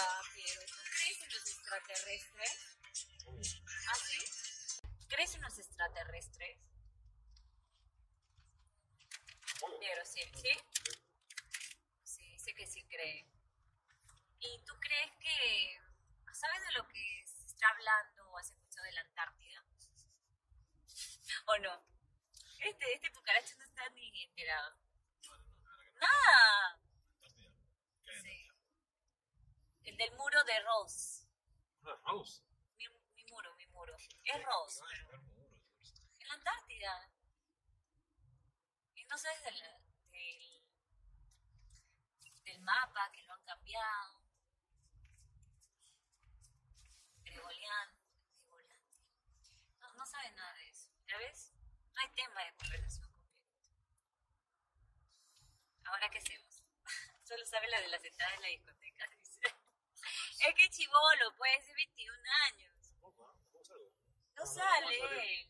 pregunta, Piero. ¿Tú crees en los extraterrestres? ¿Ah, sí? ¿Crees en los extraterrestres? Piero, sí, ¿sí? Sí, dice que sí cree. ¿Y tú crees que... ¿Sabes de lo que se está hablando o has escuchado de la Antártida? ¿O no? Este, este cucaracho no está ni enterado. ¡Nada! Sí. El del muro de Rose. Rose. Mi, mi muro, mi muro. Es Rose. En la Antártida. Y no sabes del, del, del mapa que lo han cambiado. Gregoriano. No, no sabe nada de eso. ¿Ya ves? No hay tema de conversación con. Ahora, ¿qué hacemos? Solo sabe la de las entradas en la discoteca. Es que chivolo, pues, de 21 años. No sale.